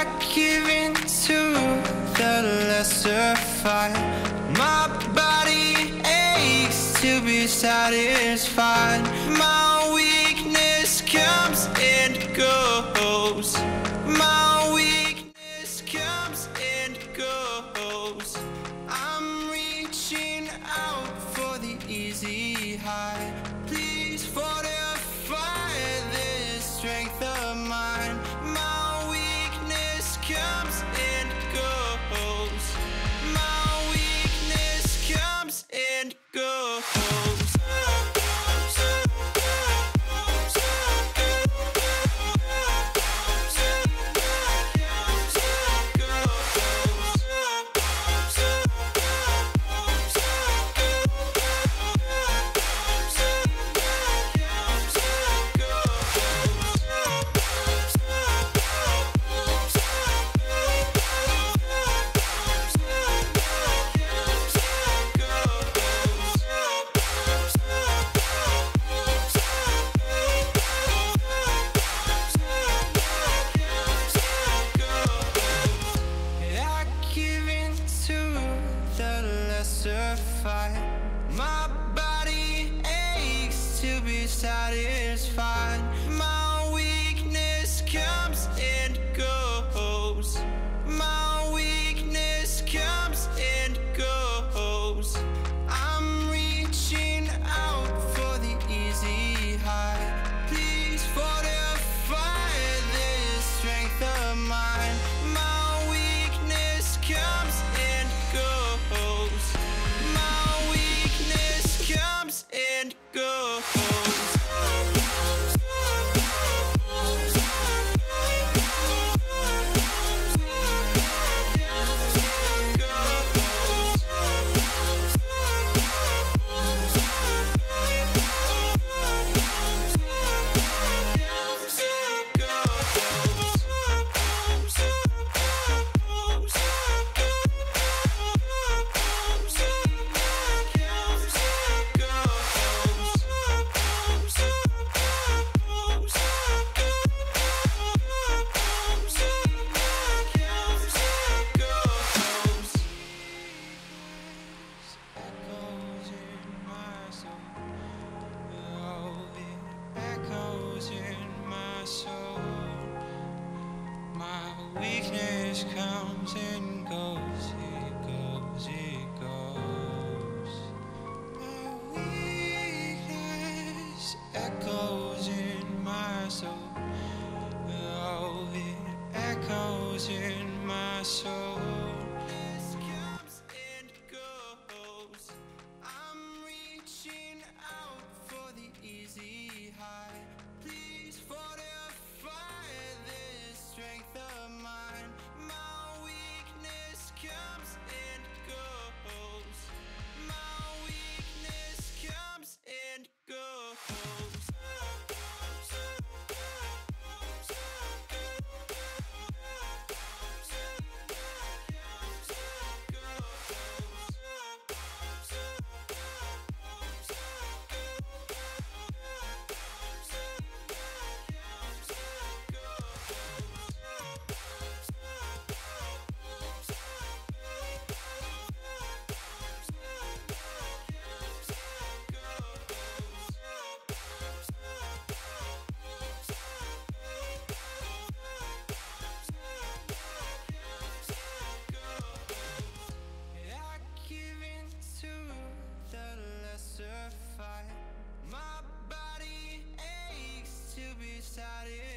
I give in to the lesser fight. My body aches to be satisfied. My weakness comes and goes. certified. My body aches to be started. decided